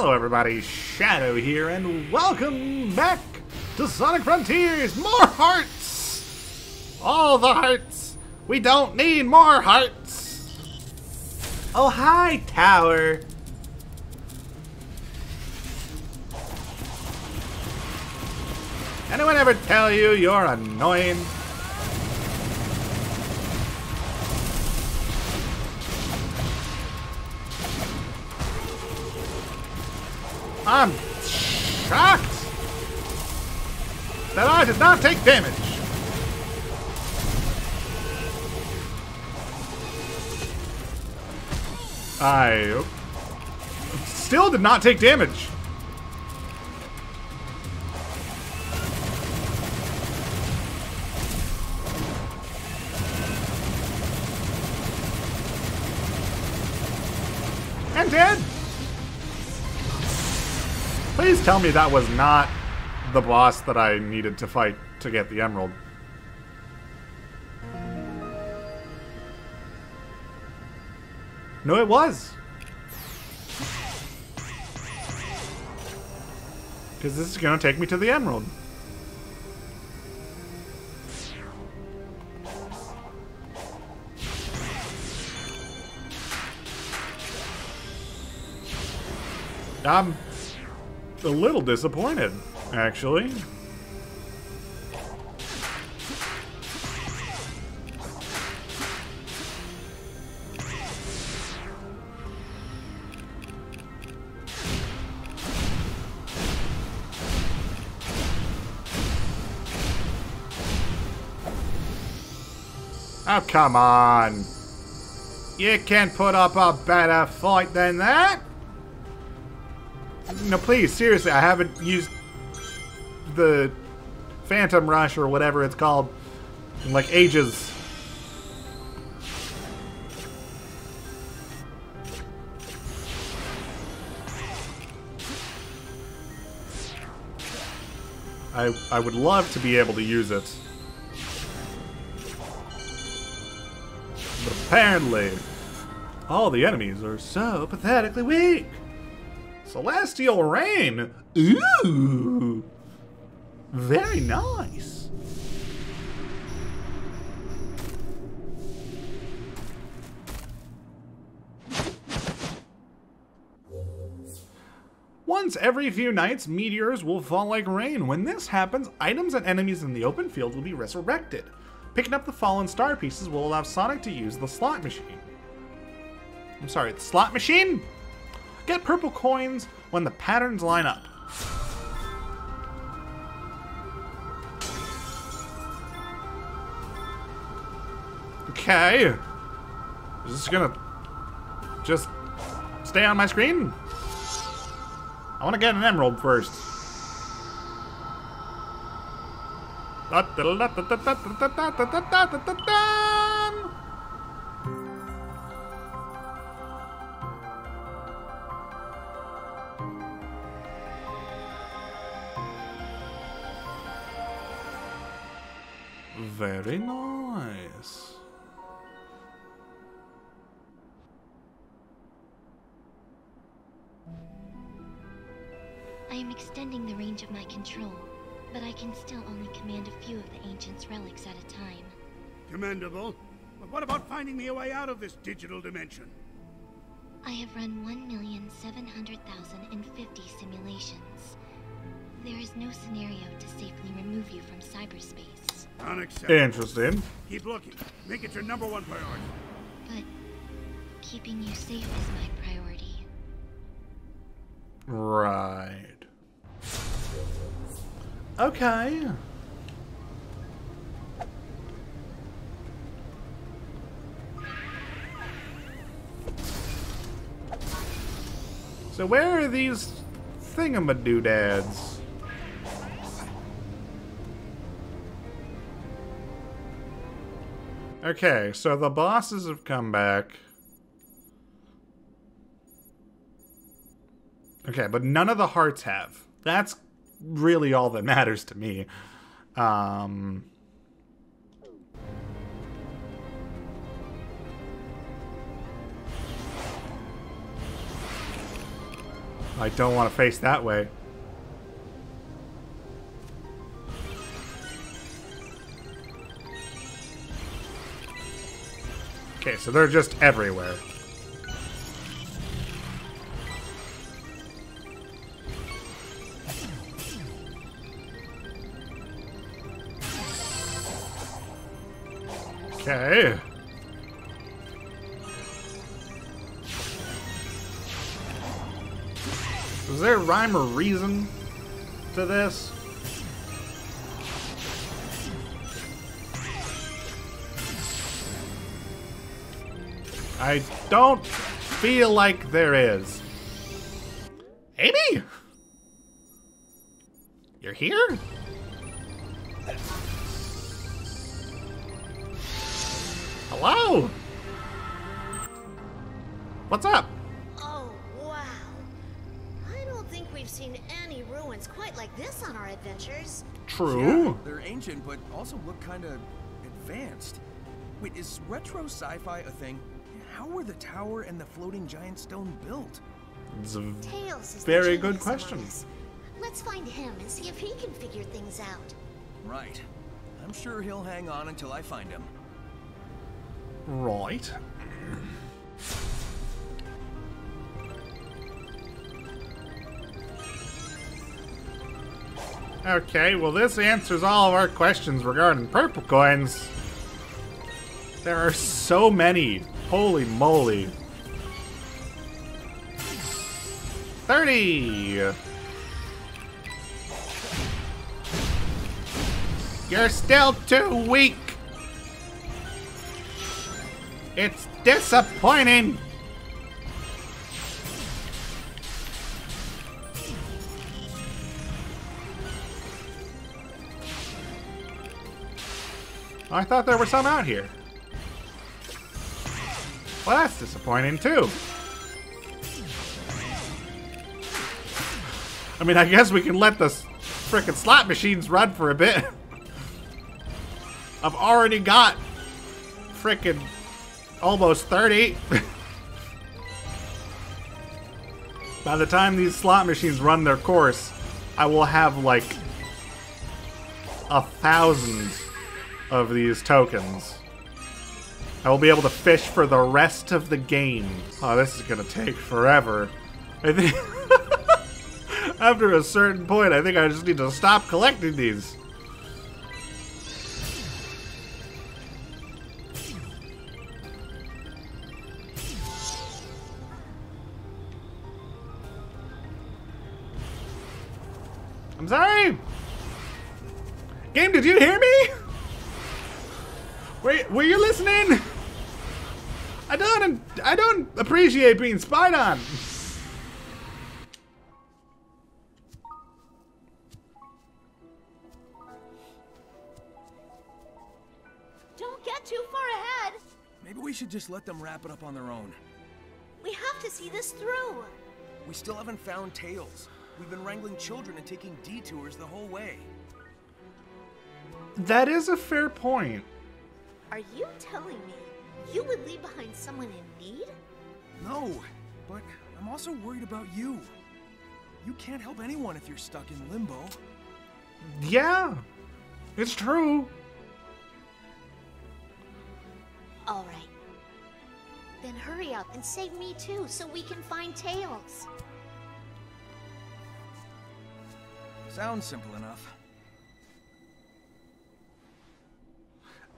Hello everybody, Shadow here, and welcome back to Sonic Frontiers! More hearts! All the hearts! We don't need more hearts! Oh hi, Tower! Anyone ever tell you you're annoying? I'm shocked that I did not take damage. I still did not take damage. And dead. Tell me that was not the boss that I needed to fight to get the emerald. No, it was. Because this is going to take me to the emerald. I'm a little disappointed, actually. Oh, come on. You can't put up a better fight than that. No, please, seriously, I haven't used the Phantom Rush or whatever it's called in like ages. I, I would love to be able to use it. But apparently, all the enemies are so pathetically weak. Celestial Rain. Ooh. Very nice. Once every few nights, meteors will fall like rain. When this happens, items and enemies in the open field will be resurrected. Picking up the fallen star pieces will allow Sonic to use the slot machine. I'm sorry, the slot machine? Get purple coins when the patterns line up. Okay. Is this gonna just stay on my screen? I want to get an emerald first. Very nice. I am extending the range of my control, but I can still only command a few of the Ancient's relics at a time. Commendable. But what about finding me a way out of this digital dimension? I have run 1,700,050 simulations. There is no scenario to safely remove you from cyberspace. Unacceptable. Interesting. Keep looking. Make it your number one priority. But keeping you safe is my priority. Right. Okay. So where are these thingamadoodads? Okay, so the bosses have come back. Okay, but none of the hearts have. That's really all that matters to me. Um, I don't want to face that way. Okay, so they're just everywhere. Okay. Is there a rhyme or reason to this? I don't feel like there is. Amy? You're here? Hello? What's up? Oh, wow. I don't think we've seen any ruins quite like this on our adventures. True. Yeah, they're ancient, but also look kind of advanced. Wait, is retro sci-fi a thing? How were the tower and the floating giant stone built? It's a Tails is Very good genius among question. Let's find him and see if he can figure things out. Right. I'm sure he'll hang on until I find him. Right. Okay, well this answers all of our questions regarding purple coins. There are so many. Holy moly. 30! You're still too weak! It's disappointing! I thought there were some out here. Well, that's disappointing too. I mean, I guess we can let the frickin' slot machines run for a bit. I've already got frickin' almost 30. By the time these slot machines run their course, I will have like a thousand of these tokens. I will be able to fish for the rest of the game. Oh, this is gonna take forever. I think after a certain point, I think I just need to stop collecting these. I'm sorry. Game, did you hear me? Wait, were you listening? I don't I don't appreciate being spied on. Don't get too far ahead. Maybe we should just let them wrap it up on their own. We have to see this through. We still haven't found Tails. We've been wrangling children and taking detours the whole way. That is a fair point. Are you telling me you would leave behind someone in need? No, but I'm also worried about you. You can't help anyone if you're stuck in limbo. Yeah, it's true. All right. Then hurry up and save me too so we can find Tails. Sounds simple enough.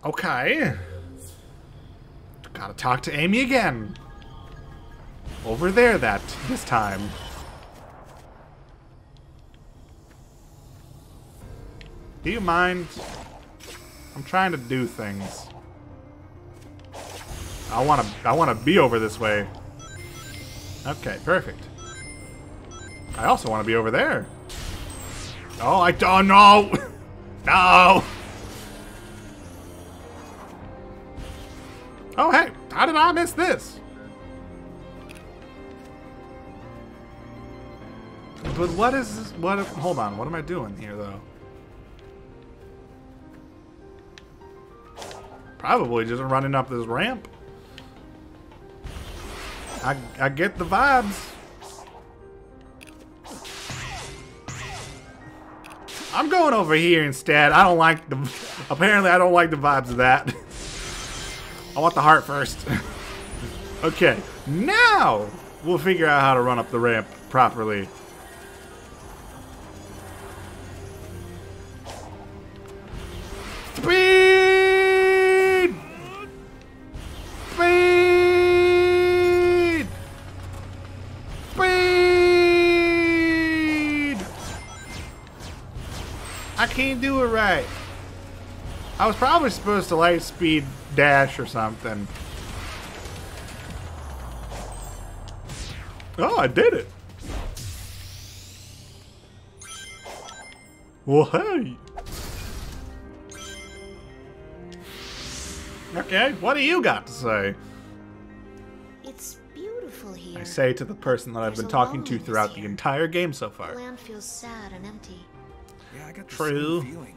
Okay. Gotta talk to Amy again. Over there that this time. Do you mind? I'm trying to do things. I wanna I wanna be over this way. Okay, perfect. I also wanna be over there. Oh, I don't know. no. I miss this? But what is this? What? Hold on. What am I doing here, though? Probably just running up this ramp. I, I get the vibes. I'm going over here instead. I don't like the... Apparently, I don't like the vibes of that. I want the heart first. okay, now we'll figure out how to run up the ramp properly. Speed! Speed! Speed! I can't do it right. I was probably supposed to light speed dash or something. Oh, I did it. Well, hey. Okay, what do you got to say? It's beautiful here. I say to the person that I've been talking to loneliness throughout the entire game so far. The far. land feels sad and empty. Yeah, I got the True. same feeling.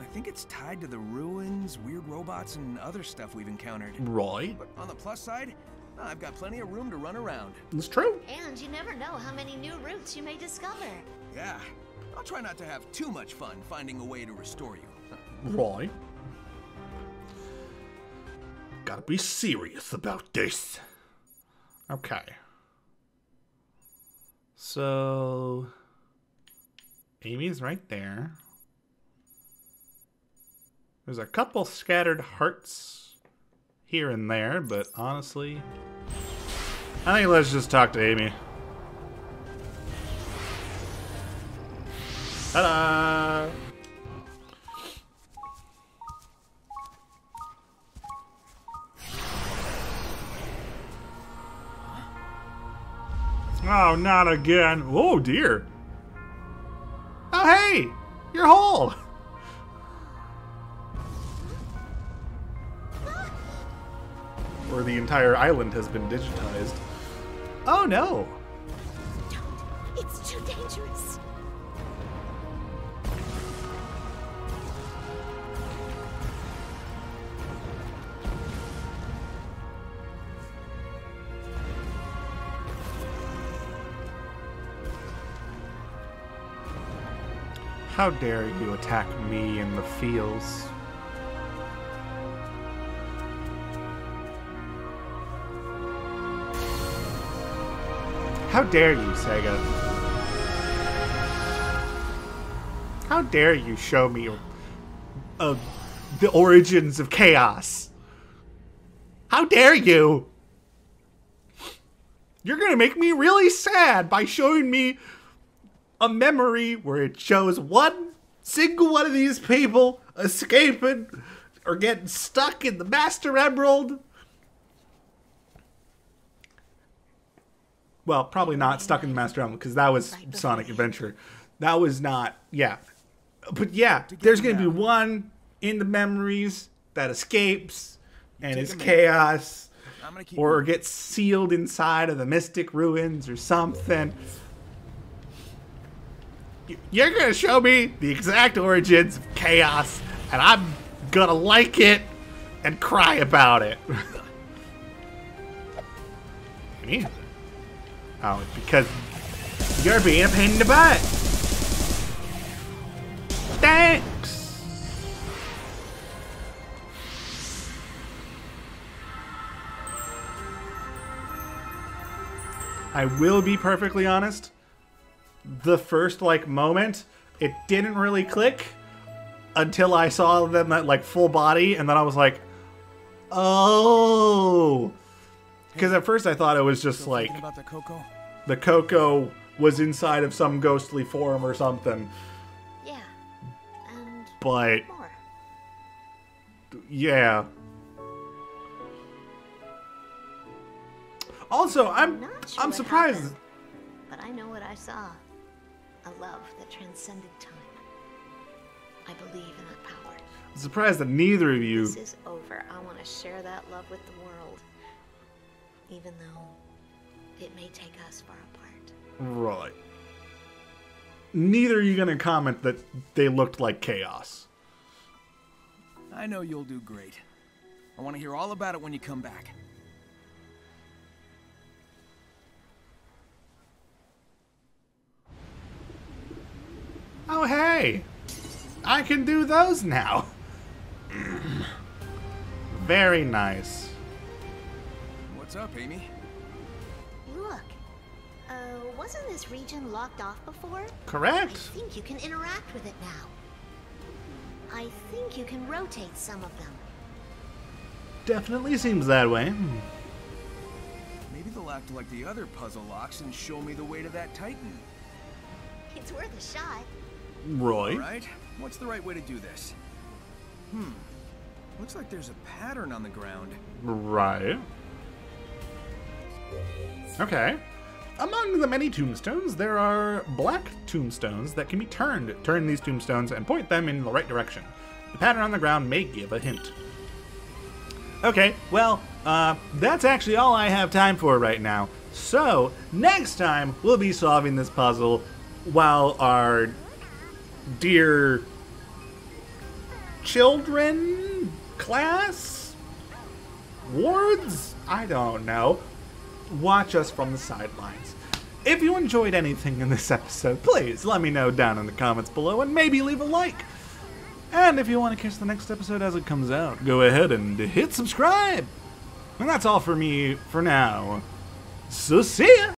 I think it's tied to the ruins, weird robots, and other stuff we've encountered. Roy, But on the plus side, I've got plenty of room to run around. it's true. And you never know how many new routes you may discover. Yeah, I'll try not to have too much fun finding a way to restore you. Roy. Gotta be serious about this. Okay. So. Amy's right there. There's a couple scattered hearts here and there, but honestly. I think let's just talk to Amy. Ta-da! Oh, not again. Oh, dear. Oh, hey! You're whole! Or the entire island has been digitized. Oh, no. It's too dangerous. How dare you attack me in the fields? How dare you, Sega? How dare you show me uh, the origins of chaos? How dare you? You're gonna make me really sad by showing me a memory where it shows one single one of these people escaping or getting stuck in the Master Emerald. Well, probably not stuck in the Master Emerald because that was Sonic Adventure. That was not, yeah. But yeah, there's going to be one in the memories that escapes and it's chaos I'm gonna keep or moving. gets sealed inside of the mystic ruins or something. You're gonna show me the exact origins of chaos, and I'm gonna like it and cry about it. It's because you're being a pain in the butt. Thanks. I will be perfectly honest. The first like moment, it didn't really click until I saw them at like full body, and then I was like, "Oh," because at first I thought it was just like about the Koco? the Koco was inside of some ghostly form or something. Yeah. And But more. yeah. Also, I'm Not sure I'm surprised. happened, But I know what I saw. A love that transcended time. I believe in that power. I'm surprised that neither of you This is over. I want to share that love with the world. Even though it may take us far apart. Right. Neither are you gonna comment that they looked like chaos. I know you'll do great. I want to hear all about it when you come back. Oh hey! I can do those now. Very nice. What's up, Amy? Look. Uh, wasn't this region locked off before? Correct. I think you can interact with it now. I think you can rotate some of them. Definitely seems that way. Maybe they'll act like the other puzzle locks and show me the way to that Titan. It's worth a shot. Roy. Alright, what's the right way to do this? Hmm. Looks like there's a pattern on the ground. Right. Okay. Among the many tombstones, there are black tombstones that can be turned. Turn these tombstones and point them in the right direction. The pattern on the ground may give a hint. Okay, well, uh, that's actually all I have time for right now. So, next time, we'll be solving this puzzle while our dear children class wards i don't know watch us from the sidelines. If you enjoyed anything in this episode please let me know down in the comments below and maybe leave a like. And if you want to catch the next episode as it comes out go ahead and hit subscribe. And that's all for me for now. So see ya